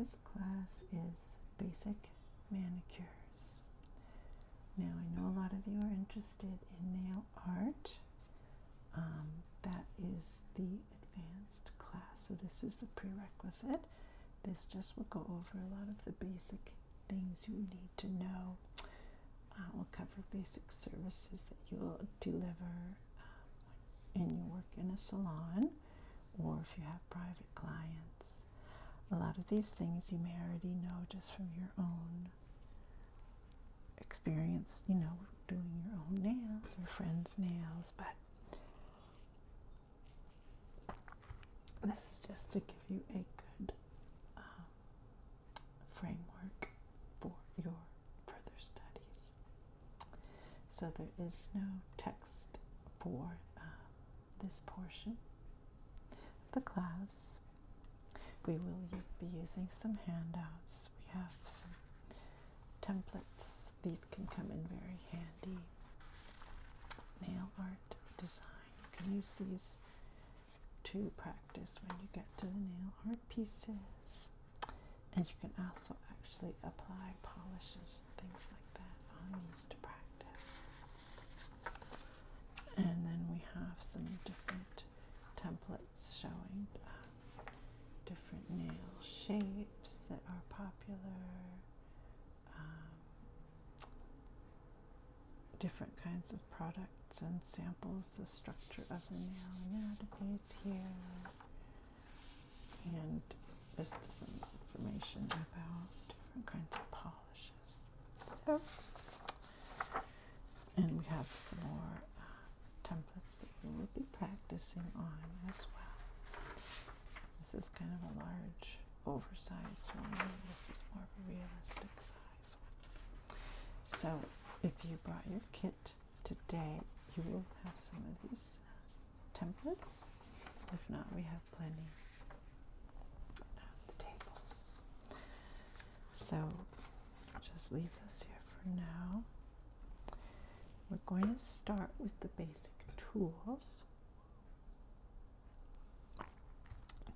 today's class is basic manicures. Now, I know a lot of you are interested in nail art. Um, that is the advanced class, so this is the prerequisite. This just will go over a lot of the basic things you need to know. Uh, we'll cover basic services that you'll deliver um, when you work in a salon or if you have private clients. A lot of these things you may already know just from your own experience, you know, doing your own nails or friends' nails, but this is just to give you a good um, framework for your further studies. So there is no text for um, this portion of the class. We will use, be using some handouts. We have some templates. These can come in very handy. Nail art design. You can use these to practice when you get to the nail art pieces. And you can also actually apply polishes and things like that on these to practice. And then we have some different templates showing uh, nail shapes that are popular, um, different kinds of products and samples, the structure of the nail anatomy is here, and just some information about different kinds of polishes. So, and we have some more uh, templates that we will be practicing on as well. This is kind of a large, oversized one. This is more of a realistic size one. So, if you brought your kit today, you will have some of these templates. If not, we have plenty at the tables. So, just leave those here for now. We're going to start with the basic tools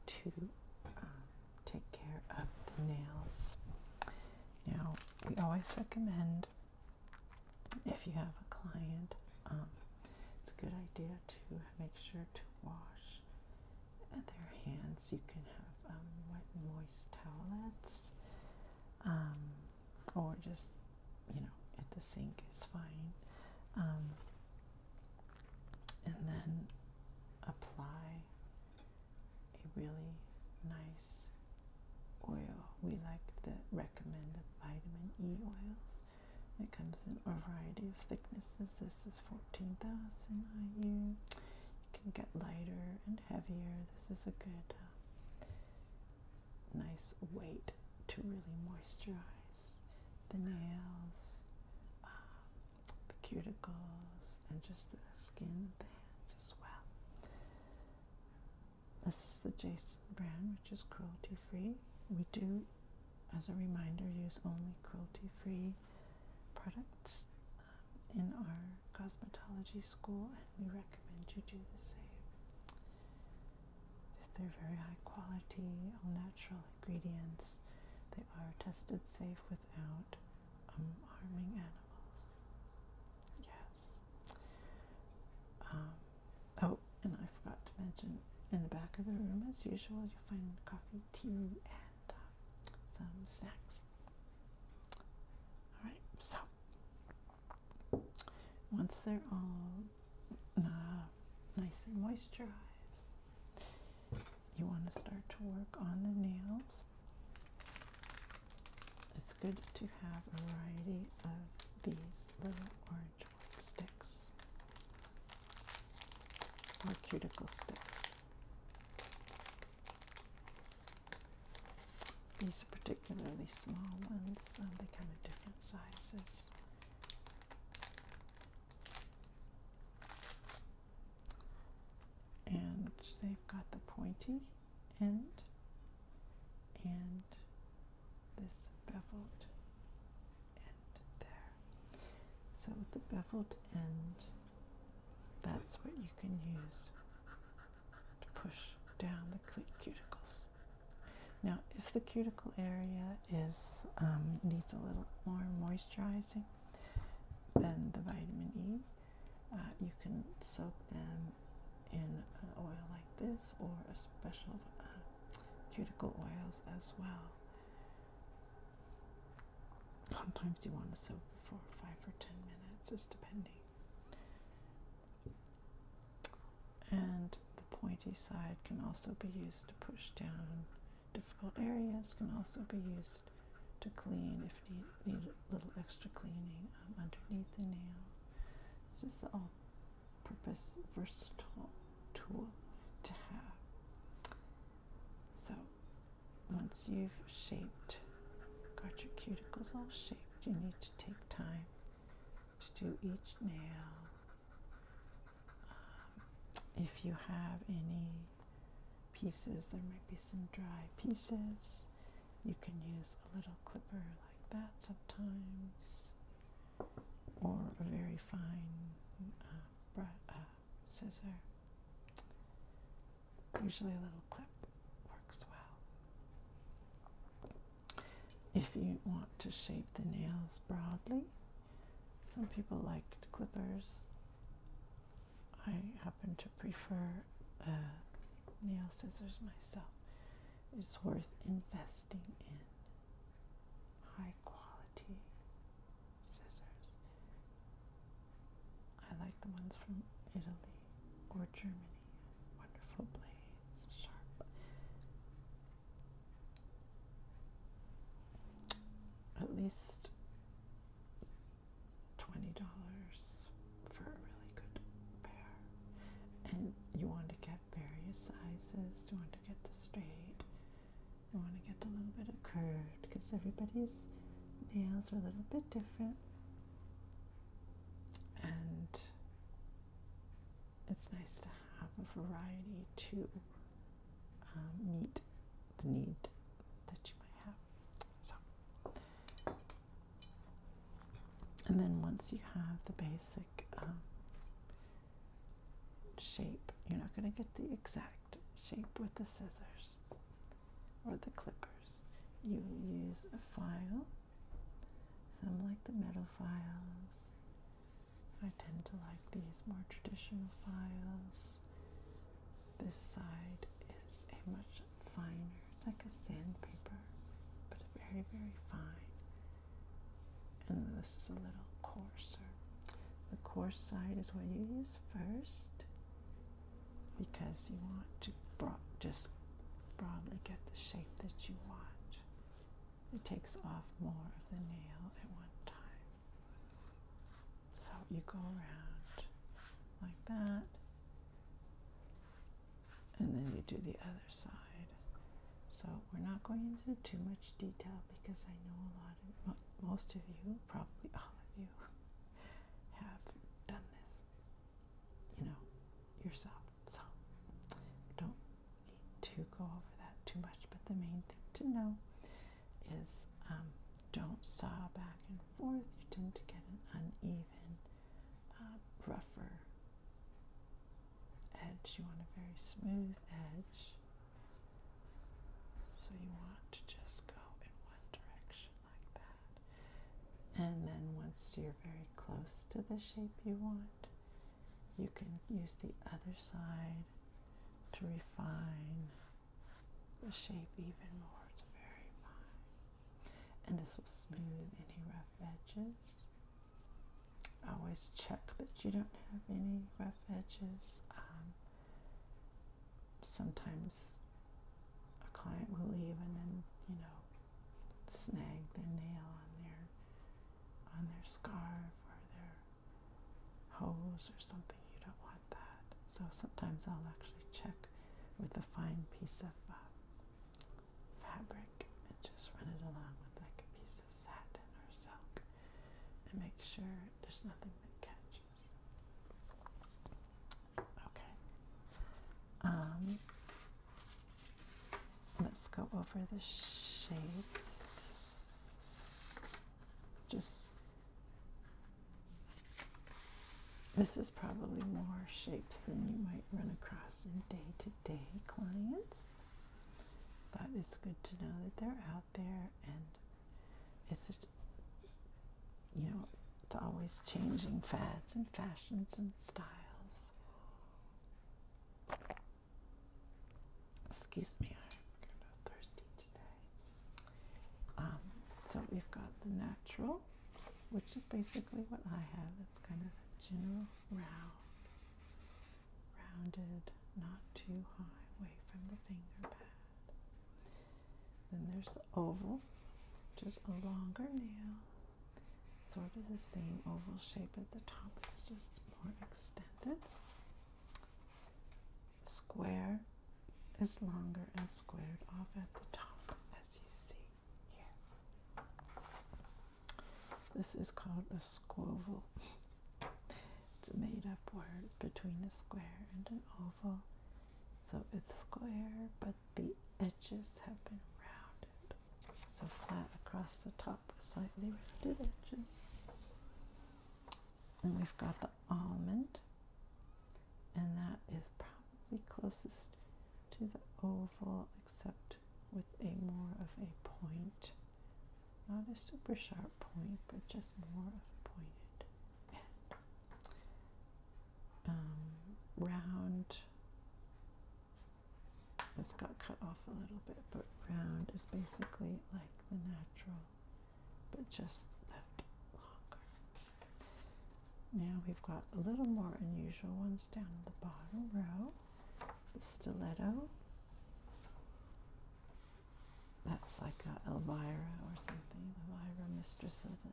to um, take care of the nails. Now, we always recommend if you have a client, um, it's a good idea to make sure to wash their hands. You can have um, wet moist towelettes, um, or just, you know, at the sink is fine. Um, and then apply a really nice oil. We like the recommended vitamin E oils. It comes in a variety of thicknesses. This is 14,000 IU. You can get lighter and heavier. This is a good, uh, nice weight to really moisturize the nails, uh, the cuticles, and just the skin of the hands as well. This is the Jason brand, which is cruelty free. We do, as a reminder, use only cruelty free products um, in our cosmetology school, and we recommend you do the same. They're very high quality, all natural ingredients. They are tested safe without um, harming animals. Yes. Um, oh, and I forgot to mention in the back of the room, as usual, you'll find coffee, tea, and some snacks. All right, so once they're all uh, nice and moisturized, you want to start to work on the nails. It's good to have a variety of these little orange sticks or cuticle sticks. These are particularly small ones, um, they come in different sizes. And they've got the pointy end and this beveled end there. So with the beveled end, that's what you can use to push down the cuticles. Now, if the cuticle area is um, needs a little more moisturizing than the vitamin E, uh, you can soak them in an oil like this or a special uh, cuticle oils as well. Sometimes you want to soak for five or ten minutes, just depending. And the pointy side can also be used to push down difficult areas, can also be used to clean if you need, need a little extra cleaning um, underneath the nail. It's just an all purpose versatile tool to have. So once you've shaped, got your cuticles all shaped, you need to take time to do each nail. Um, if you have any pieces, there might be some dry pieces. You can use a little clipper like that sometimes, or a very fine uh, uh, scissor. Usually a little clip works well. If you want to shape the nails broadly, some people like clippers. I happen to prefer uh, nail scissors myself. It's worth investing in high quality scissors. I like the ones from Italy or Germany. Wonderful blades, sharp. At least twenty dollars for a really good pair. And you want to get various sizes. You want to get the straight. You want to get a curved because everybody's nails are a little bit different. And it's nice to have a variety to um, meet the need that you might have. So, and then once you have the basic um, shape, you're not going to get the exact shape with the scissors or the clippers. You use a file, some like the metal files. I tend to like these more traditional files. This side is a much finer, it's like a sandpaper, but very, very fine. And this is a little coarser. The coarse side is what you use first because you want to bro- just broadly get the shape that you want. It takes off more of the nail at one time. So you go around like that, and then you do the other side. So we're not going into too much detail because I know a lot of mo- most of you, probably all of you, have done this, you know, yourself. So don't need to go over that too much. But the main thing to know is um, don't saw back and forth. You tend to get an uneven, uh, rougher edge. You want a very smooth edge. So you want to just go in one direction like that. And then once you're very close to the shape you want, you can use the other side to refine the shape even more. It's very fine. And this will smooth any rough edges. Always check that you don't have any rough edges. Sometimes a client will leave and then, you know, snag their nail on their on their scarf or their hose or something. You don't want that. So sometimes I'll actually check with a fine piece of uh, fabric and just run it along with like a piece of satin or silk and make sure there's nothing that catches. Okay. Um, let's go over the shapes. Just this is probably more shapes than you might run across in day to day clients. but it's good to know that they're out there and it's you know it's always changing fads and fashions and styles. Excuse me, I'm kind of thirsty today. Um, so we've got the natural, which is basically what I have. It's kind of general round, rounded, not too high, away from the finger pad. Then there's the oval, which is a longer nail, sort of the same oval shape at the top, it's just more extended. Square is longer and squared off at the top, as you see here. This is called a squoval. It's a made up word between a square and an oval. So it's square, but the edges have been rounded. So flat across the top with slightly rounded edges. And we've got the almond, and that is probably closest to the oval, except with a more of a point. Not a super sharp point, but just more of a pointed end. Um, round, it's got cut off a little bit, but round is basically like the natural, but just left longer. Now we've got a little more unusual ones down the bottom row the stiletto. That's like Elvira or something. Elvira, Mistress of the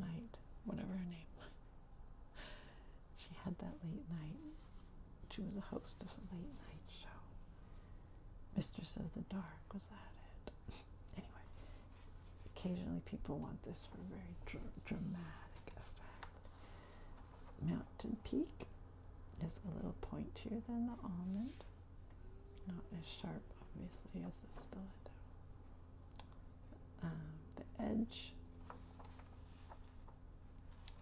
Night, whatever her name. She had that late night. She was a host of a late night show. Mistress of the Dark was that it? anyway, occasionally people want this for a very dr- dramatic effect. Mountain Peak is a little pointier than the almond, not as sharp, obviously, as the stiletto. Um, the edge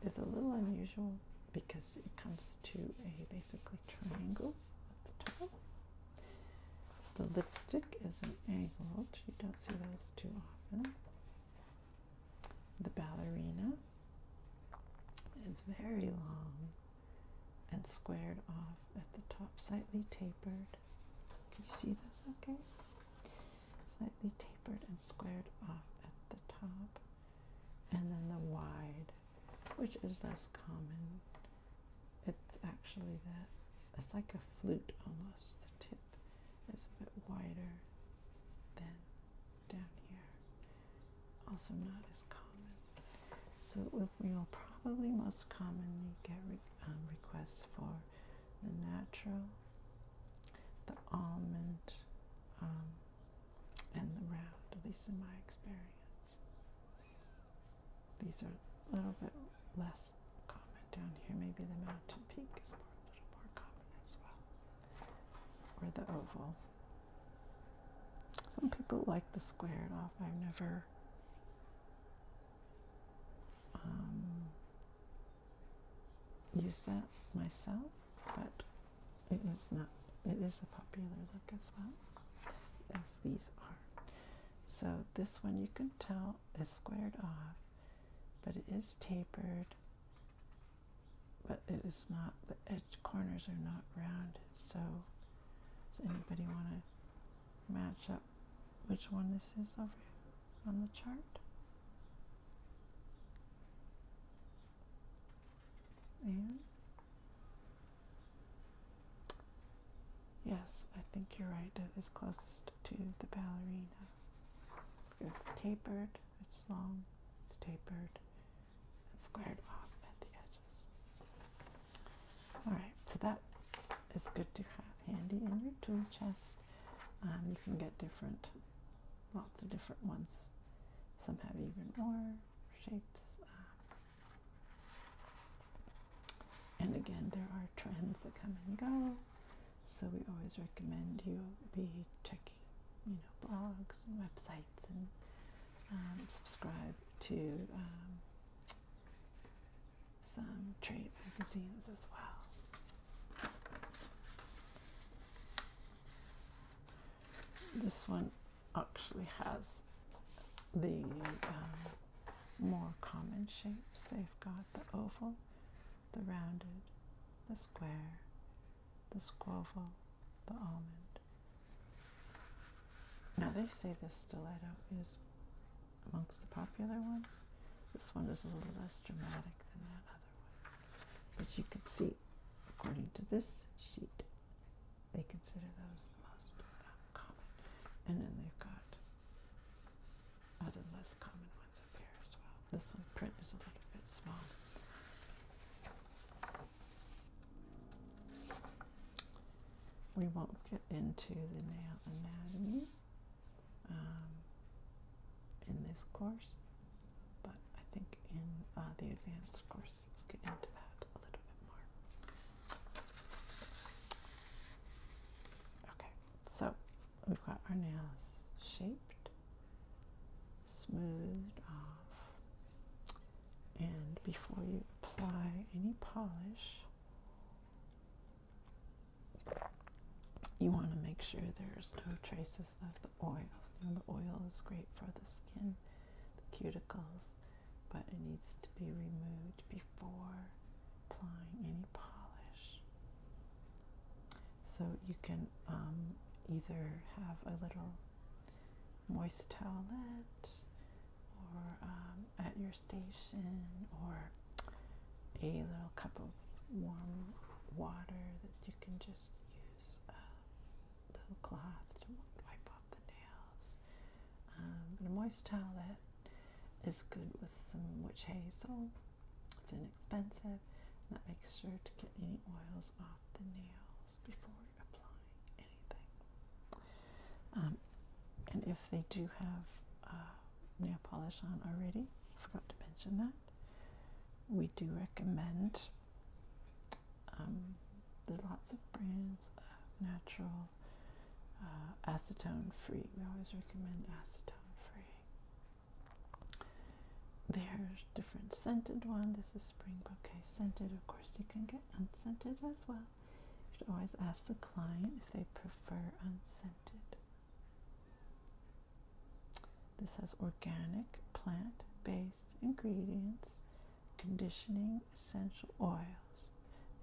is a little unusual because it comes to a basically triangle at the top. The lipstick is an angled, you don't see those too often. The ballerina is very long and squared off at the top, slightly tapered. Can you see this okay? Slightly tapered and squared off the top. And then the wide, which is less common. It's actually that, it's like a flute almost. The tip is a bit wider than down here. Also not as common. So we'll probably most commonly get um, requests for the natural, the almond, um, and the round, at least in my experience. These are a little bit less common down here. Maybe the mountain peak is more, a little more common as well. Or the oval. Some people like the squared off. I've never um, that myself, but it is not. It is a popular look as well as these are. So this one you can tell is squared off, but it is tapered. But it is not. The edge corners are not rounded. So does anybody want to match up which one this is over here on the chart? And yes, I think you're right. That is closest to the ballerina. It's tapered, it's long, it's tapered, squared off at the edges. Alright, so that is good to have handy in your tool chest. Um, you can get different, lots of different ones. Some have even more shapes. And again, there are trends that come and go, so we always recommend you be checking, you know, blogs and websites and um, subscribe to um, some trade magazines as well. This one actually has the um, more common shapes. They've got the oval, the rounded, the square, the squoval, the almond. Now they say this stiletto is amongst the popular ones. This one is a little less dramatic than that. But you can see, according to this sheet, they consider those the most common. And then they've got other less common ones up here as well. This one print is a little bit small. We won't get into the nail anatomy um, in this course, but I think in uh, the advanced course we'll get into that a little bit more. Okay, so we've got our nails shaped, smoothed off, and before you apply any polish, you want to make sure there's no traces of the oils. Now, the oil is great for the skin, the cuticles, but it needs to be removed before applying any polish. So you can um, either have a little moist towelette or um, at your station or a little cup of warm water that you can just use a little cloth to wipe off the nails. Um, but a moist towelette is good with some witch hazel. It's inexpensive. And that makes sure to get any oils off the nails before applying anything. Um, and if they do have uh, nail polish on already, forgot to mention that, we do recommend um, there are lots of brands of natural uh, acetone free. We always recommend acetone free. There's different scented one. This is spring bouquet scented. Of course, you can get unscented as well. You should always ask the client if they prefer unscented. This has organic plant-based ingredients, conditioning essential oils.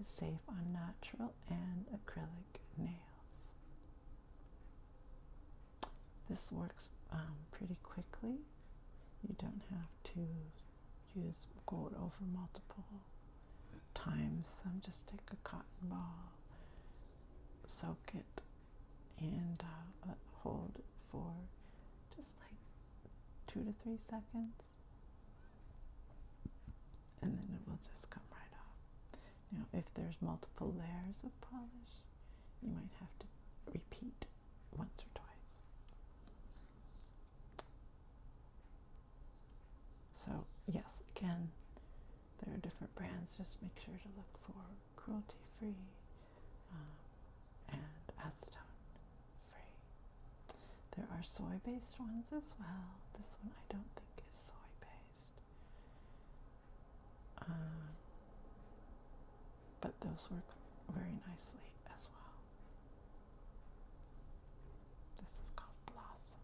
Is safe on natural and acrylic nails. This works um, pretty quickly. You don't have to use go over multiple times. Um, just take a cotton ball, soak it, and uh, uh, hold it for just like two to three seconds, and then it will just come right off. Now, if there's multiple layers of polish, you might have to repeat once or twice. So, yes, again, there are different brands. Just make sure to look for cruelty free um, and acetone free. There are soy based ones as well. This one I don't think is soy based. Um, but those work very nicely as well. This is called Blossom.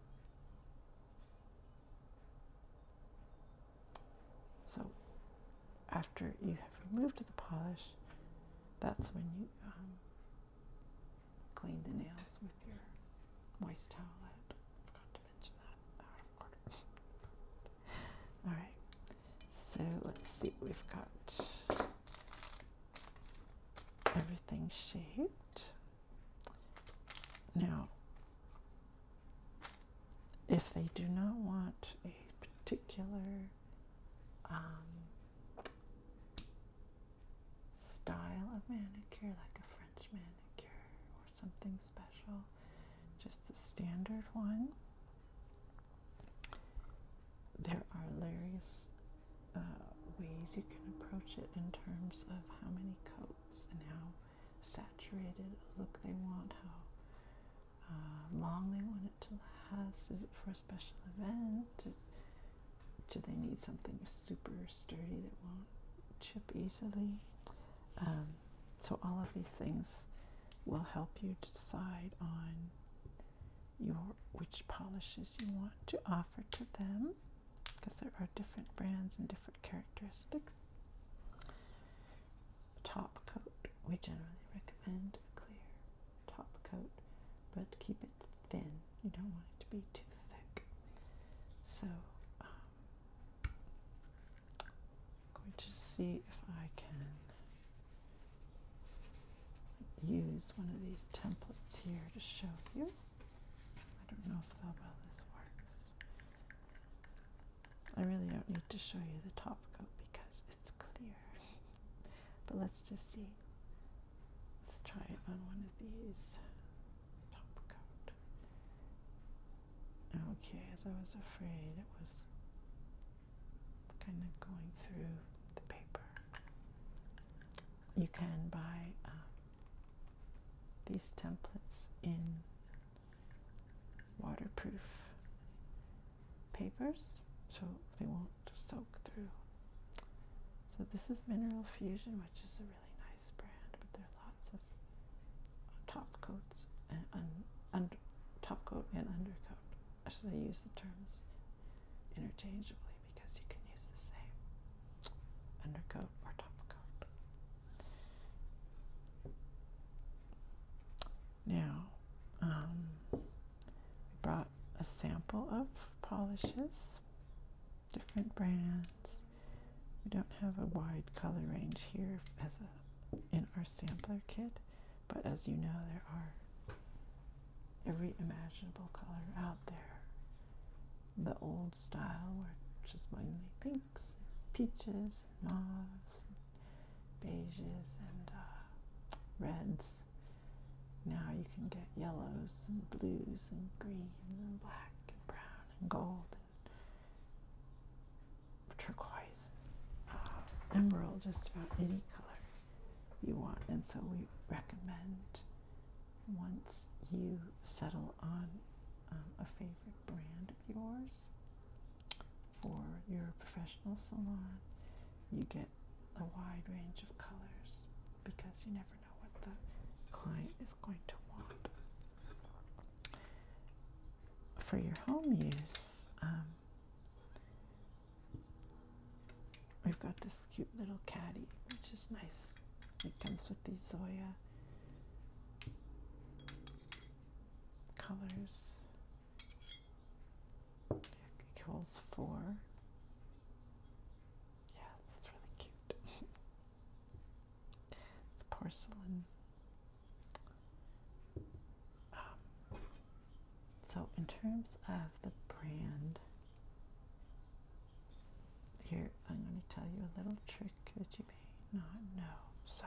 So after you have removed the polish, that's when you um, clean the nails with your moist towelette. Forgot to mention that out of order. All right. So let's see. We've got everything shaped. Now, if they do not want a particular um, style of manicure, like a French manicure or something special, just the standard one, there are various uh, ways you can approach it in terms of how many coats and how saturated a look they want, how uh, long they want it to last. Is it for a special event? Do, they need something super sturdy that won't chip easily? Um, so all of these things will help you decide on your which polishes you want to offer to them because there are different brands and different characteristics. Top coat, we generally recommend a clear top coat, but keep it thin. You don't want it to be too thick. So um, I'm going to see if I can use one of these templates here to show you. I don't know if how well this works. I really don't need to show you the top coat because it's clear. but let's just see. Let's try it on one of these. Top coat. Okay, as I was afraid, it was kind of going through the paper. You can buy um, these templates in waterproof papers so they won't soak through. So this is Mineral Fusion, which is a really nice brand, but there are lots of top coats and un, under, top coat and undercoat. Actually, I use the terms interchangeably because you can use the same undercoat or top coat. Now, um, we brought a sample of polishes, different brands. We don't have a wide color range here as a in our sampler kit, but as you know, there are every imaginable color out there. The old style, which is mainly pinks, peaches, and mauves, beiges, and uh, reds. Now you can get yellows and blues and greens and black and brown and gold and turquoise, uh, emerald, just about any color you want. And so we recommend once you settle on um, a favorite brand of yours for your professional salon, you get a wide range of colors because you never know what the client is going to want. For your home use, um, we've got this cute little caddy, which is nice. It comes with these Zoya colors. It holds four. Yeah, it's really cute. it's porcelain. Um, so, in terms of the brand, here I'm to tell you a little trick that you may not know. So,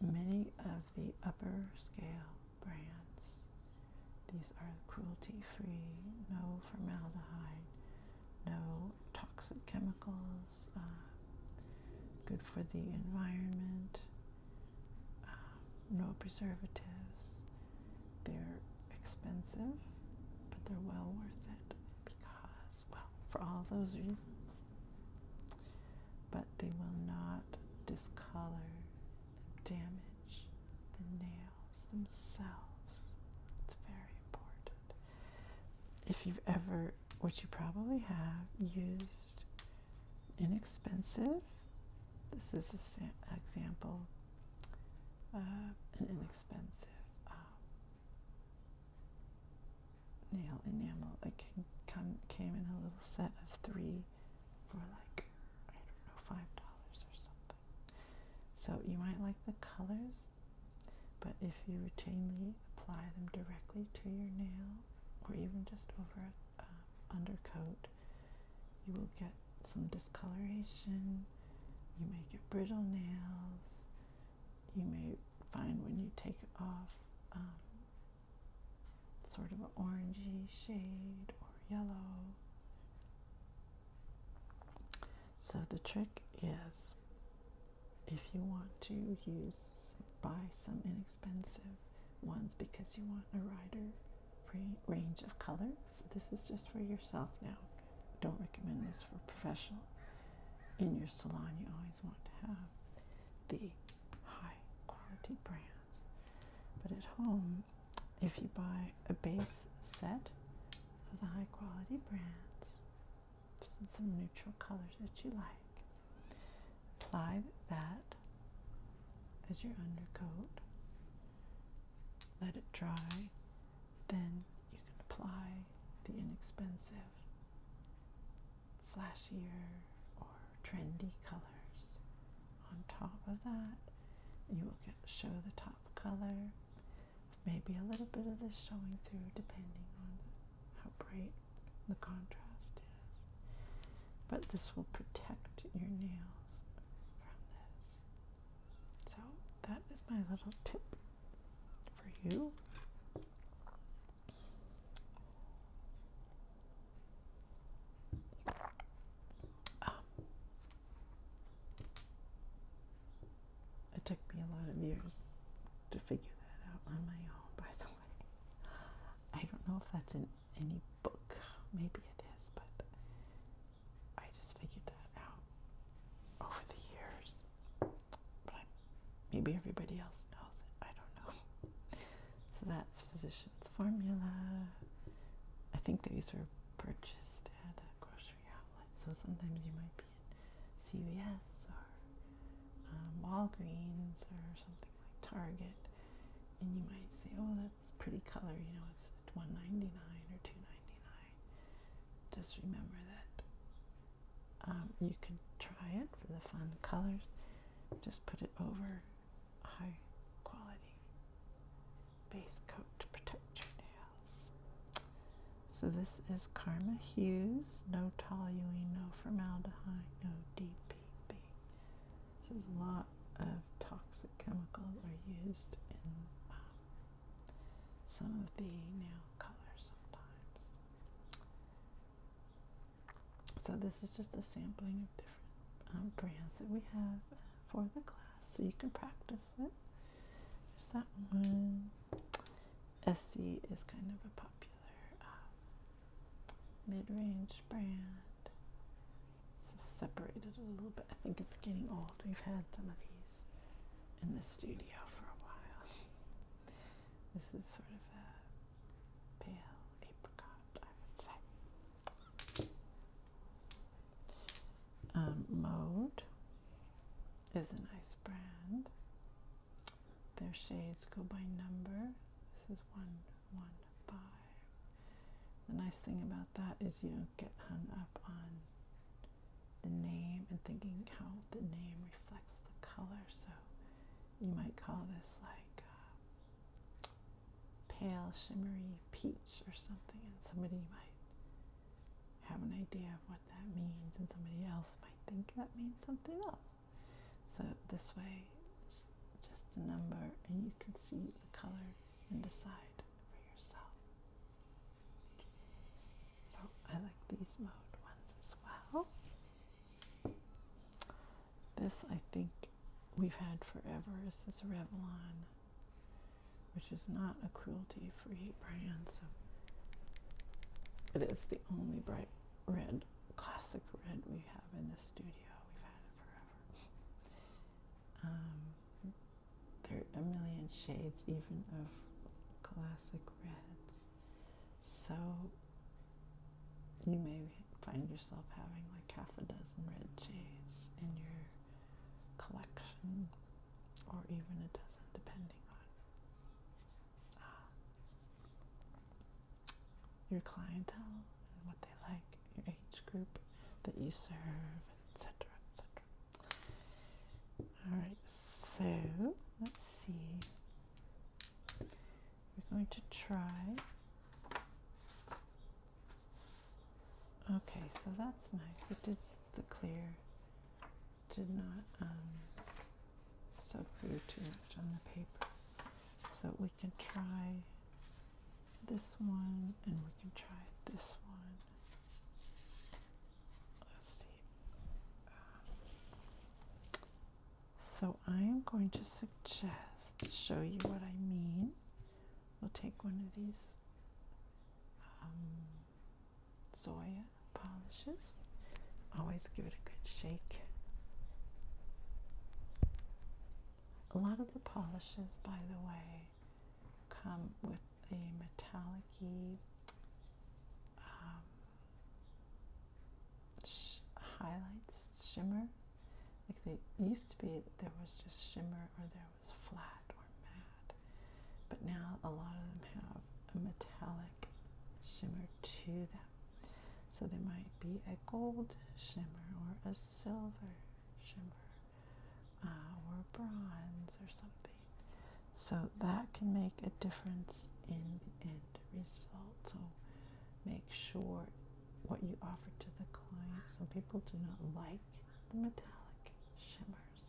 many of the upper scale brands, these are cruelty free, no formaldehyde, no toxic chemicals, uh, good for the environment, um, no preservatives. They're expensive, but they're well worth it for all those reasons. But they will not discolor and damage the nails themselves. It's very important. If you've ever, which you probably have, used inexpensive, this is an example of an inexpensive um, nail enamel. Can come, came in a little set of three for like, I don't know, five dollars or something. So you might like the colors, but if you routinely apply them directly to your nail or even just over an uh, undercoat, you will get some discoloration. You may get brittle nails. You may find when you take it off um, sort of an orangey shade or yellow. So the trick is if you want to use buy some inexpensive ones because you want a wider range of color. This is just for yourself now. Don't recommend this for professional. In your salon, you always want to have the high quality brands. But at home, if you buy a base set the high quality brands, some neutral colors that you like, apply that as your undercoat, let it dry, then you can apply the inexpensive, flashier, or trendy colors on top of that. You will get show the top color, maybe a little bit of this showing through depending bright the contrast is. But this will protect your nails from this. So that is my little tip for you. Um, it took me a lot of years to figure that out on my own, by the way. I don't know if that's in any maybe it is, but I just figured that out over the years. But I, maybe everybody else knows it. I don't know. So that's Physicians Formula. I think these were purchased at a grocery outlet, so sometimes you might be at CVS or um, Walgreens or something like Target, and you might say, "Oh, that's pretty color," you know, it's 1.99 just remember that um, you can try it for the fun colors. Just put it over high quality base coat to protect your nails. So this is Karma Hues, no toluene, no formaldehyde, no DBP. So there's a lot of toxic chemicals are used in um, some of the nail colors sometimes. So this is just a sampling of different um, brands that we have for the class, so you can practice it. There's that one. SC is kind of a popular um, mid-range brand. It's separated a little bit. I think it's getting old. We've had some of these in the studio for a while. This is sort of a pale apricot, I would say. Um, Mode is a nice brand. Their shades go by number. This is one one five. The nice thing about that is you don't get hung up on the name and thinking how the name reflects the color. So you might call this like uh, pale shimmery peach or something, and somebody might have an idea of what that means, and think that means something else. So this way, it's just a number, and you can see the color and decide for yourself. So I like these mode ones as well. This I think we've had forever is this Revlon, which is not a cruelty free brand, so it is the only bright red, classic red we have in the studio. We've had it forever. Um, there are a million shades even of classic reds. So you may find yourself having like half a dozen red shades in your collection, or even a dozen, depending on uh, your clientele and what they like, your age group that you serve, etc., etc. All right, so let's see. We're going to try. Okay, so that's nice. It did the clear did not um, soak through too much on the paper. So we can try this one and we can try this one. Let's see. So I am going to suggest to show you what I mean. We'll take one of these um, Zoya polishes. Always give it a good shake. A lot of the polishes, by the way, come with a metallic um, sh highlights, shimmer. Like they used to be, there was just shimmer or there was flat or matte. But now a lot of them have a metallic shimmer to them. So there might be a gold shimmer or a silver shimmer uh, or bronze or something. So that can make a difference in the end result. So make sure what you offer to the client. Some people do not like the metallic shimmers,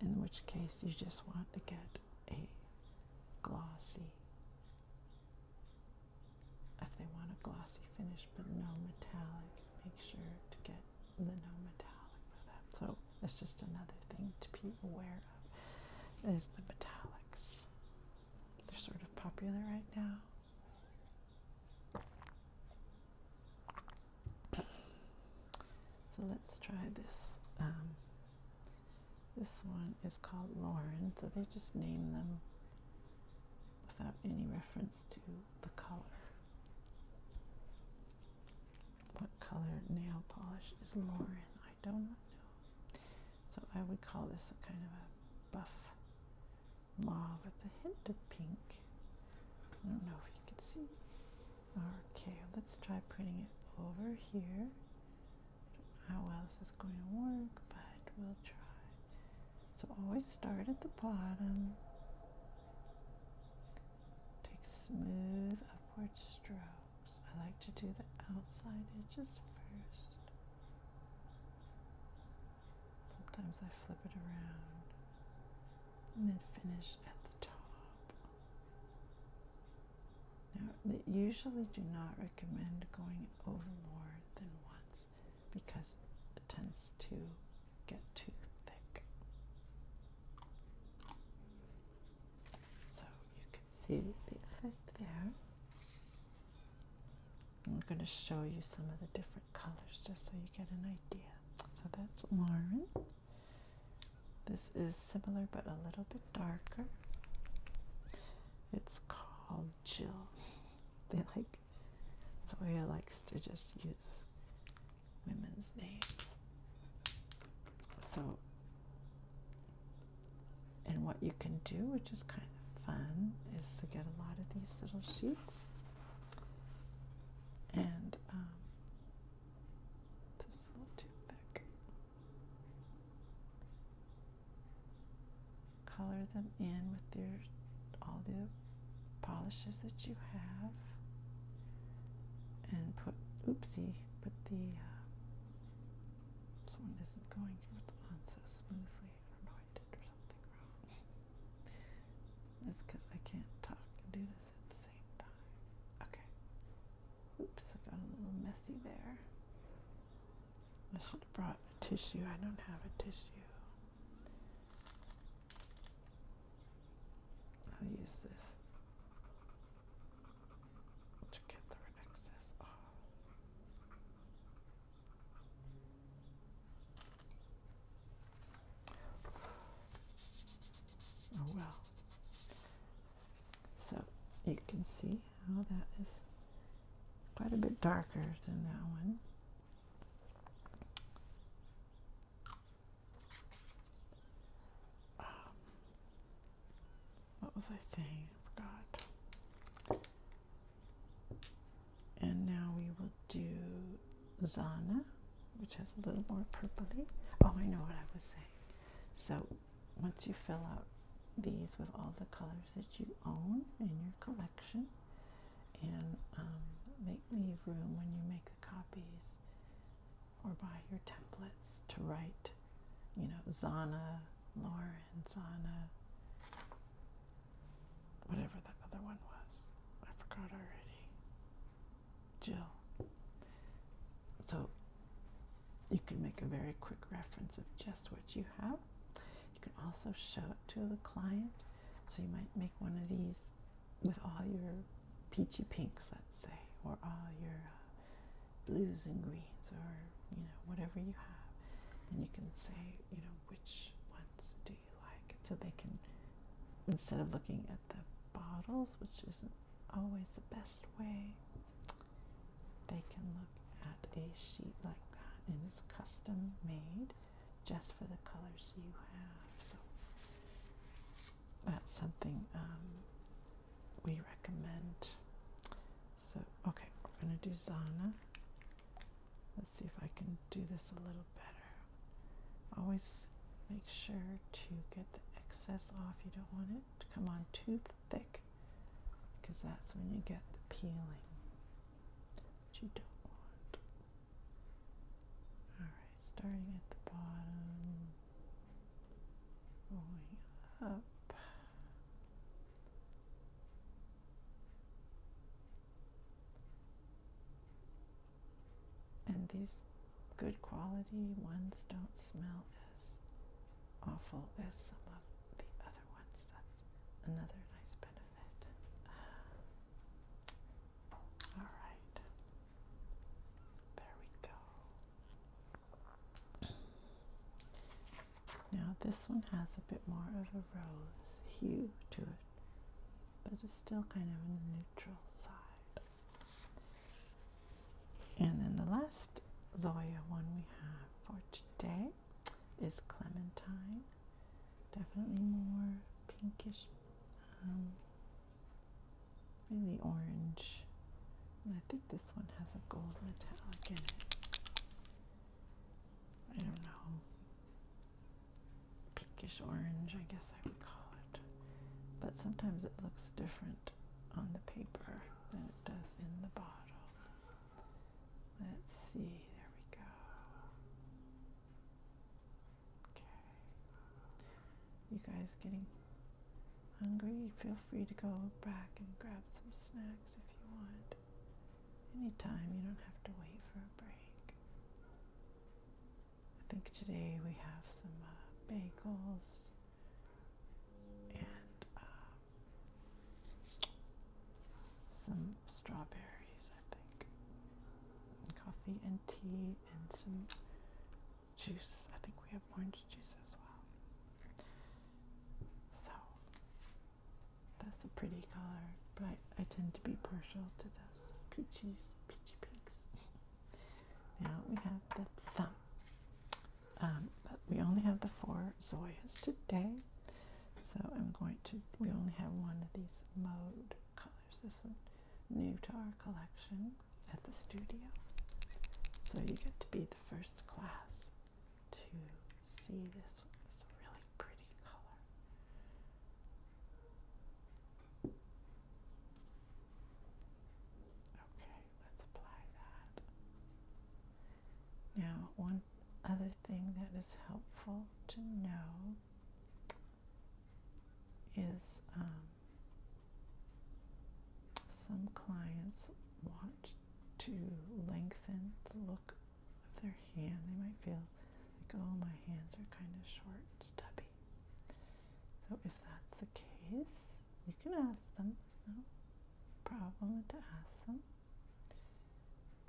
in which case you just want to get a glossy, if they want a glossy finish but no metallic, make sure to get the no metallic for that. So it's just another thing to be aware of is the metallics. They're sort of popular right now. So let's try this. Um, this one is called Lauren, so they just name them without any reference to the color. What color nail polish is Lauren? I don't know. So I would call this a kind of a buff mauve with a hint of pink. I don't know if you can see. Okay, let's try putting it over here. How well this is going to work, but we'll try. So always start at the bottom. Take smooth upward strokes. I like to do the outside edges first. Sometimes I flip it around and then finish at the top. Now, they usually do not recommend going over more than once because it tends to get too thick. So you can see the effect there. I'm going to show you some of the different colors just so you get an idea. So that's Lauren. This is similar but a little bit darker. It's called Jill. They like Zoya likes to just use women's names. So and what you can do, which is kind of fun, is to get a lot of these little sheets and um, a little too thick. Color them in with your all the polishes that you have, and put oopsie, put the uh, this one isn't going on so smoothly. I don't know I did or something wrong. That's because I can't talk and do this at the same time. Okay. Oops, I got a little messy there. I should have brought a tissue. I don't have a tissue. I'll use this to get the excess off. Oh well. So you can see how that is quite a bit darker than that one. Um, what I saying? I forgot. And now we will do Zana, which has a little more purpley. Oh, I know what I was saying. So once you fill out these with all the colors that you own in your collection, and um, make leave room when you make the copies or buy your templates to write, you know, Zana, Lauren, Zana, whatever that other one was. I forgot already. Jill. So you can make a very quick reference of just what you have. You can also show it to the client. So you might make one of these with all your peachy pinks, let's say, or all your uh, blues and greens, or you know whatever you have, and you can say, you know, which ones do you like, so they can, instead of looking at the bottles, which isn't always the best way. They can look at a sheet like that and it's custom made just for the colors you have. So that's something um, we recommend. So, okay, we're going to do Zana. Let's see if I can do this a little better. Always make sure to get the excess off. You don't want it to come on too thick because that's when you get the peeling, which you don't want. Alright, starting at the bottom, going up. And these good quality ones don't smell as awful as some of the other ones. That's another nice benefit. All right. There we go. Now this one has a bit more of a rose hue to it, but it's still kind of a neutral side. And then the last Zoya one we have for today is Clementine. Definitely more pinkish, um, really orange. And I think this one has a gold metallic in it. I don't know. Pinkish orange, I guess I would call it. But sometimes it looks different on the paper than it does in the bottle. Let's see, there we go. Okay. You guys getting hungry? Feel free to go back and grab some snacks if you want. Anytime, you don't have to wait for a break. I think today we have some uh, bagels and um, some strawberries, I think, and coffee and tea and some juice. I think we have orange juice as well. So that's a pretty color, but I, I tend to be partial to those peaches, peachy pinks. now we have the thumb. Um, but we only Zoyas today. So I'm going to, we only have one of these mode colors. This is new to our collection at the studio. So you get to be the first class to see this. It's a really pretty color. Okay, let's apply that. Now, one other thing that is helpful to know is um, some clients want to lengthen the look of their hand. They might feel like, oh, my hands are kind of short, stubby. So if that's the case, you can ask them. There's no problem to ask them.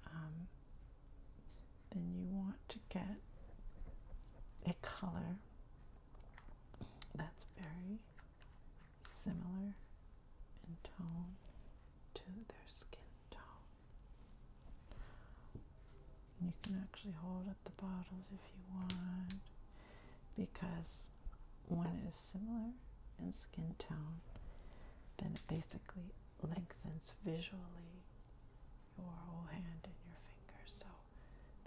Um, then you want to get color that's very similar in tone to their skin tone. You can actually hold up the bottles if you want because when it is similar in skin tone, then it basically lengthens visually your whole hand and your fingers. So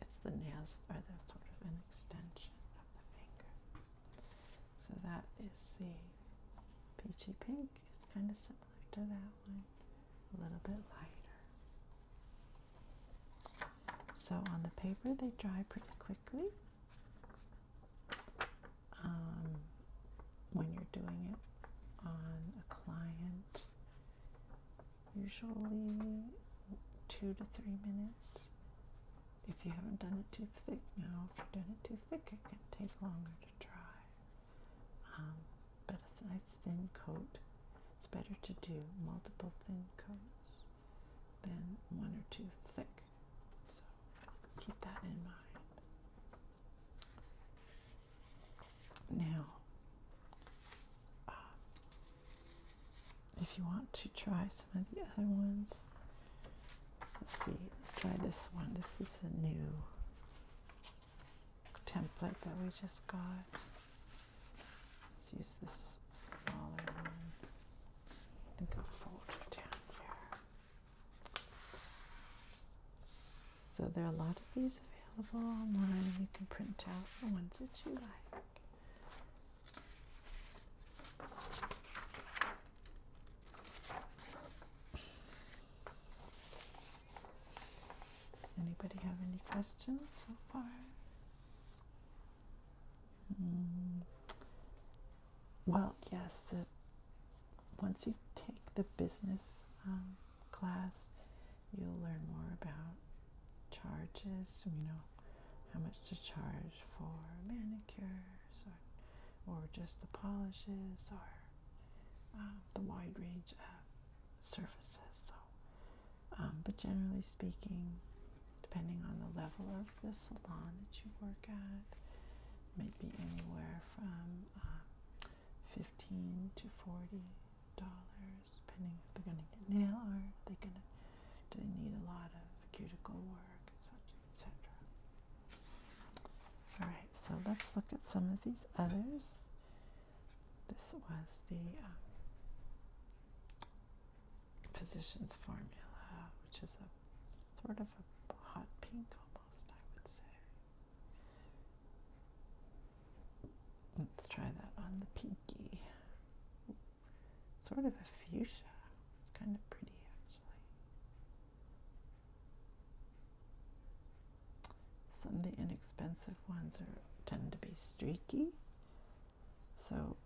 it's the nails are the sort of an extension of the finger. So that is the peachy pink. It's kind of similar to that one, a little bit lighter. So on the paper, they dry pretty quickly. Um, when you're doing it on a client, usually two to three minutes. If you haven't done it too thick now, if you've done it too thick, it can take longer to. Um, but a nice thin coat, it's better to do multiple thin coats than one or two thick. So keep that in mind. Now, uh, if if you want to try some of the other ones. Let's see, let's try this one. This is a new template that we just got. Use this smaller one. I think I'll fold it down here. So there are a lot of these available online. You can print out the ones that you like. Anybody have any questions so far? Well, yes. The once you take the business um, class, you'll learn more about charges. You know how much to charge for manicures, or or just the polishes, or um, the wide range of surfaces. So, um, but generally speaking, depending on the level of the salon that you work at, might be anywhere from um, 15 to 40 dollars, depending if they're going to get nail art, they're going to do they need a lot of cuticle work, such etc. All right, so let's look at some of these others. This was the um, Physicians Formula, which is a sort of a hot pink almost, I would say. Let's try that on the pinky. Sort of a fuchsia. It's kind of pretty actually. Some of the inexpensive ones are tend to be streaky. So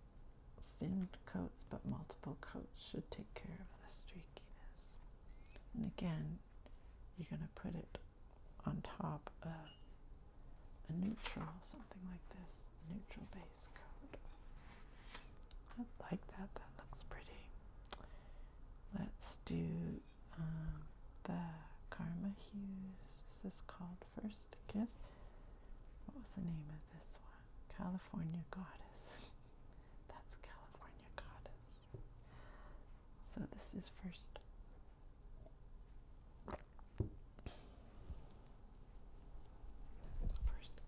thin coats but multiple coats should take care of the streakiness. And again, you're going to put it on top of a neutral, something like this, neutral base coat. I like that, that looks pretty. Let's do um, the Karma Hues. This is called First Kiss. What was the name of this one? California Goddess. That's California Goddess. So this is First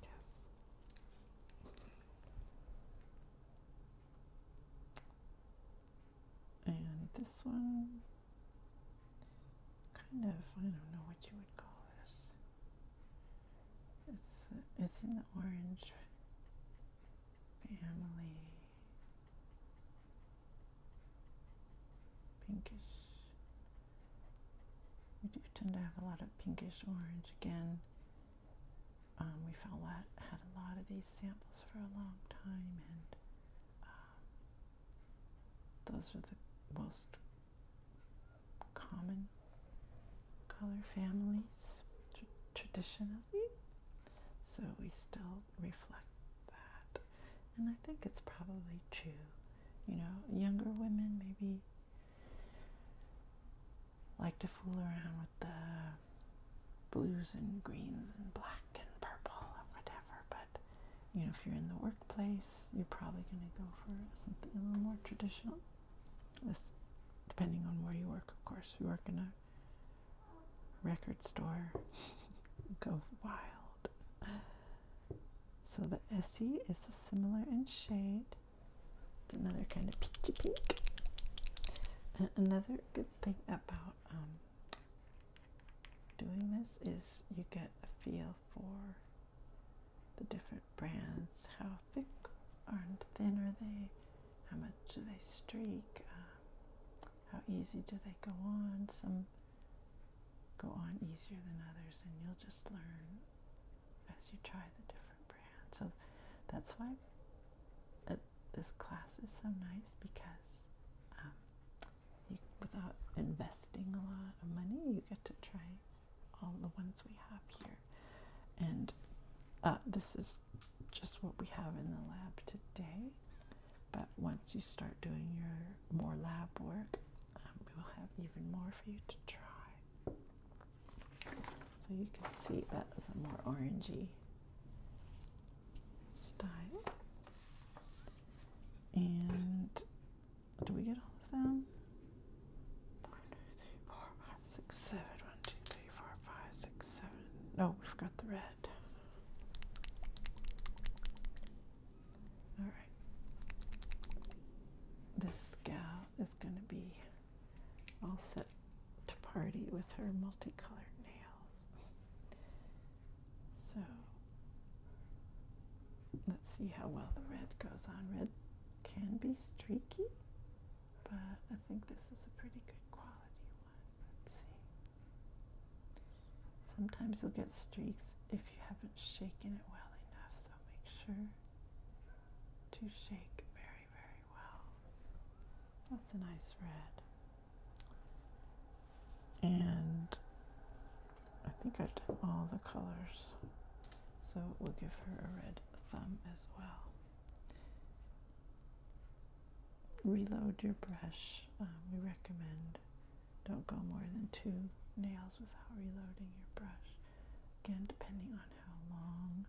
kiss. And this one, kind of, I don't know what you would call this. It's in the orange family, pinkish. We do tend to have a lot of pinkish orange again. Um, we found that had a lot of these samples for a long time, and um, those are the most common color families tr- traditionally. So we still reflect that, and I think it's probably true. You know, younger women maybe like to fool around with the blues and greens and black and purple or whatever. But you know, if you're in the workplace, you're probably going to go for something a little more traditional. This, depending on where you work, of course. If you work in a record store, go wild. So the Essie is similar in shade. It's another kind of peachy pink. And another good thing about um, doing this is you get a feel for the different brands. How thick or thin are they? How much do they streak? Uh, how easy do they go on? Some go on easier than others, and you'll just learn as you try the different brands. So that's why this class is so nice because um, you, without investing a lot of money, you get to try all the ones we have here. And uh, this is just what we have in the lab today. But once you start doing your more lab work, um, we will have even more for you to try. So you can see that is a more orangey style. And do we get all of them? One, two, three, four, five, six, seven. One, two, three, four, five, six, seven. No, we forgot the red. All right. This gal is going to be all set to party with her multicolored let's see how well the red goes on. Red can be streaky, but I think this is a pretty good quality one. Let's see. Sometimes you'll get streaks if you haven't shaken it well enough, so make sure to shake very, very well. That's a nice red. And I think I did all the colors, so we'll give her a red thumb as well. Reload your brush. Um, we recommend don't go more than two nails without reloading your brush. Again, depending on how long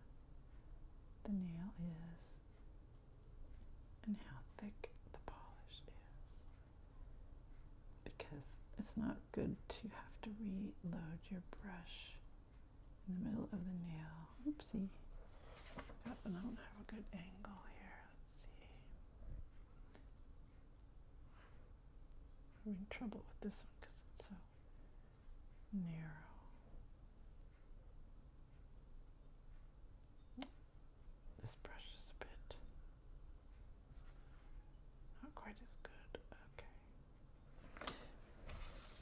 the nail is and how thick the polish is. Because it's not good to have to reload your brush in the middle of the nail. Oopsie. I don't have a good angle here. Let's see. I'm having trouble with this one because it's so narrow. This brush is a bit not quite as good. Okay.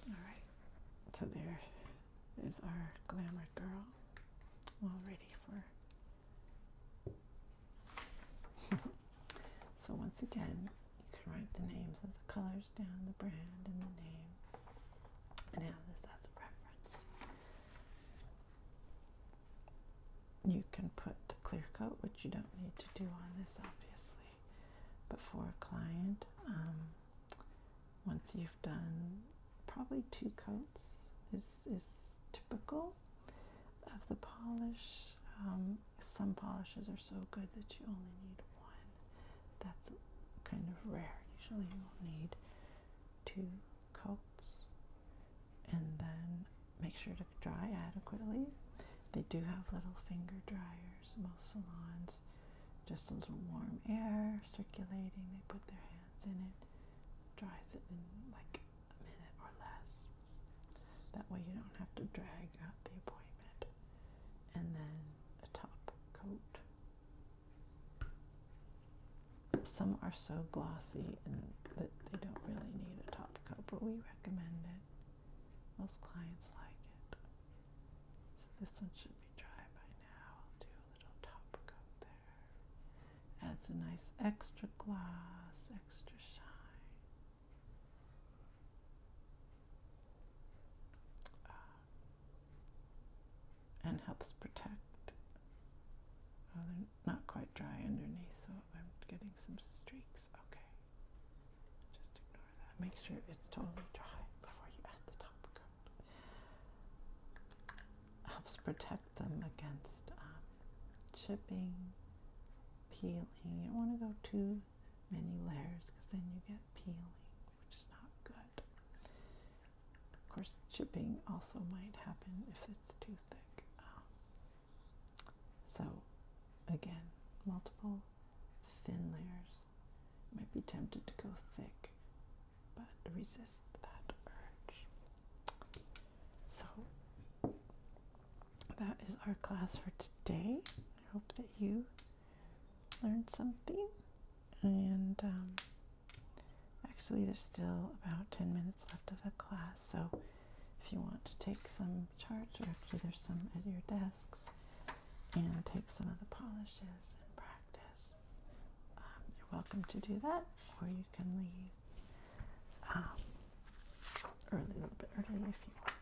All right. So there is our glamour girl all ready for. so once again, you can write the names of the colors down, the brand and the name, and have this as a reference. You can put the clear coat, which you don't need to do on this obviously, but for a client, um, once you've done probably two coats is, is typical of the polish. Um, some polishes are so good that you only need one. That's kind of rare. Usually you will need two coats and then make sure to dry adequately. They do have little finger dryers, most salons. Just a little warm air circulating. They put their hands in it, dries it in like a minute or less. That way you don't have to drag out the appointment. And then a top coat. Some are so glossy and that they don't really need a top coat, but we recommend it. Most clients like it. So this one should be dry by now. I'll do a little top coat there. Adds a nice extra gloss, extra shine. Uh, and helps protect. Oh, they're not quite dry underneath, so I'm getting some streaks. Okay. Just ignore that. Make sure it's totally dry before you add the top coat. Helps protect them against um, chipping, peeling. You don't want to go too many layers because then you get peeling, which is not good. Of course, chipping also might happen if it's too thick. Um, so, again, multiple thin layers. You might be tempted to go thick, but resist that urge. So, that is our class for today. I hope that you learned something. And um, actually, there's still about 10 minutes left of the class. So, if you want to take some charts, or actually, there's some at your desks, and take some of the polishes and practice, um, you're welcome to do that, or you can leave um, early, a little bit early if you want.